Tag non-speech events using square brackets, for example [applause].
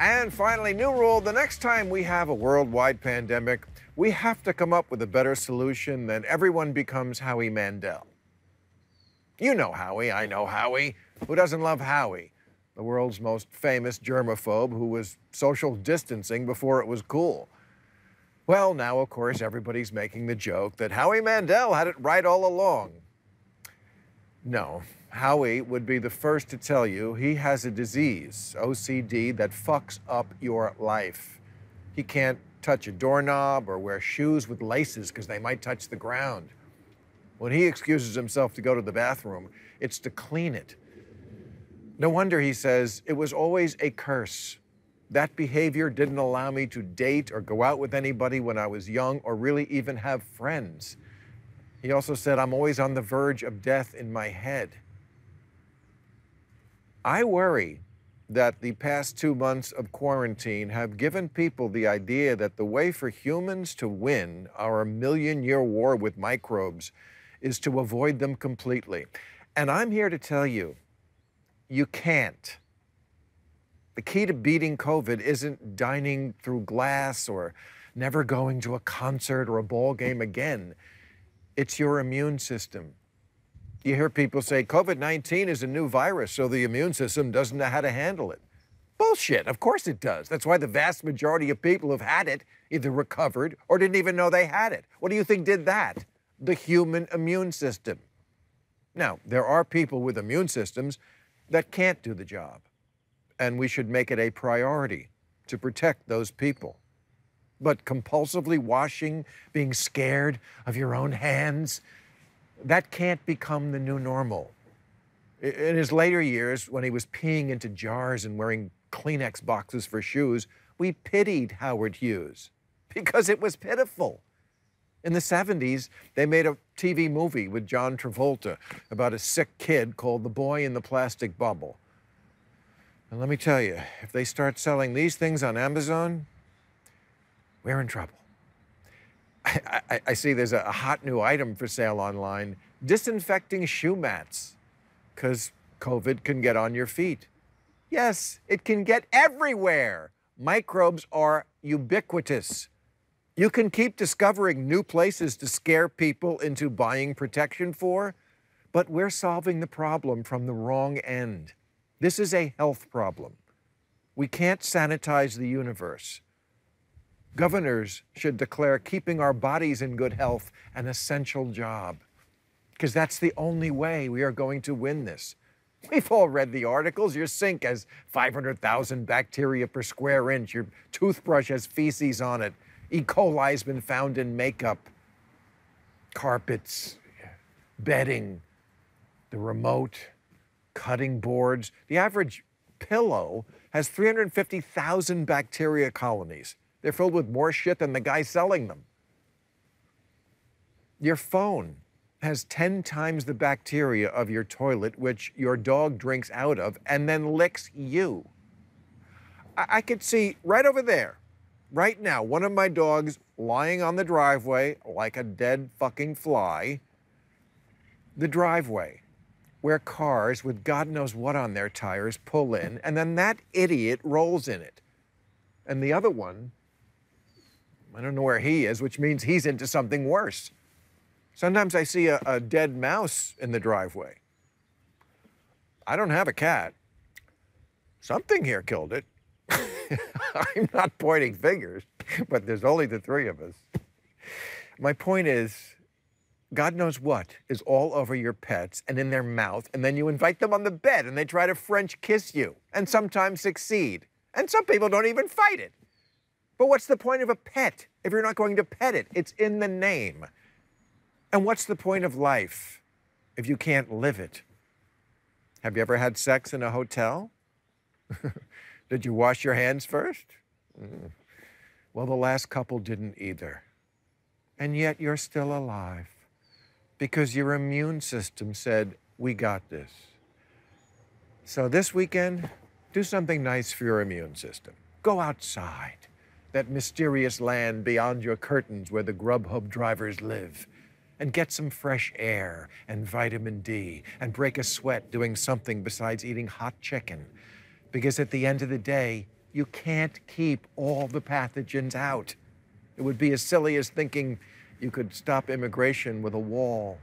And finally, new rule the next time we have a worldwide pandemic, we have to come up with a better solution than everyone becomes Howie Mandel. You know Howie, I know Howie. Who doesn't love Howie? The world's most famous germaphobe who was social distancing before it was cool. Well, now, of course, everybody's making the joke that Howie Mandel had it right all along. No, Howie would be the first to tell you he has a disease, OCD, that fucks up your life. He can't touch a doorknob or wear shoes with laces because they might touch the ground. When he excuses himself to go to the bathroom, it's to clean it. No wonder he says, it was always a curse. That behavior didn't allow me to date or go out with anybody when I was young or really even have friends. He also said, I'm always on the verge of death in my head. I worry that the past two months of quarantine have given people the idea that the way for humans to win our million year war with microbes is to avoid them completely. And I'm here to tell you, you can't. The key to beating COVID isn't dining through glass or never going to a concert or a ball game again. It's your immune system. You hear people say COVID 19 is a new virus, so the immune system doesn't know how to handle it. Bullshit. Of course it does. That's why the vast majority of people who've had it either recovered or didn't even know they had it. What do you think did that? The human immune system. Now, there are people with immune systems that can't do the job, and we should make it a priority to protect those people. But compulsively washing, being scared of your own hands, that can't become the new normal. In his later years, when he was peeing into jars and wearing Kleenex boxes for shoes, we pitied Howard Hughes [laughs] because it was pitiful. In the 70s, they made a TV movie with John Travolta about a sick kid called The Boy in the Plastic Bubble. And let me tell you, if they start selling these things on Amazon, we're in trouble. I, I, see there's a hot new item for sale online disinfecting shoe mats because COVID can get on your feet. Yes, it can get everywhere. Microbes are ubiquitous. You can keep discovering new places to scare people into buying protection for, but we're solving the problem from the wrong end. This is a health problem. We can't sanitize the universe. Governors should declare keeping our bodies in good health an essential job, because that's the only way we are going to win this. We've all read the articles. Your sink has 500,000 bacteria per square inch. Your toothbrush has feces on it. E. coli has been found in makeup, carpets, bedding, the remote, cutting boards. The average pillow has 350,000 bacteria colonies. They're filled with more shit than the guy selling them. Your phone has 10 times the bacteria of your toilet, which your dog drinks out of and then licks you. I, I could see right over there, right now, one of my dogs lying on the driveway like a dead fucking fly. The driveway where cars with God knows what on their tires pull in, and then that idiot rolls in it. And the other one I don't know where he is, which means he's into something worse. Sometimes I see a, a dead mouse in the driveway. I don't have a cat. Something here killed it. [laughs] I'm not pointing fingers, but there's only the three of us. My point is, God knows what is all over your pets and in their mouth, and then you invite them on the bed and they try to French kiss you and sometimes succeed. And some people don't even fight it. But what's the point of a pet if you're not going to pet it? It's in the name. And what's the point of life if you can't live it? Have you ever had sex in a hotel? [laughs] Did you wash your hands first? Mm. Well, the last couple didn't either. And yet you're still alive because your immune system said, We got this. So this weekend, do something nice for your immune system. Go outside that mysterious land beyond your curtains where the Grubhub drivers live, and get some fresh air and vitamin D and break a sweat doing something besides eating hot chicken. Because at the end of the day, You can't keep all the pathogens out. It would be as silly as thinking you could stop immigration with a wall.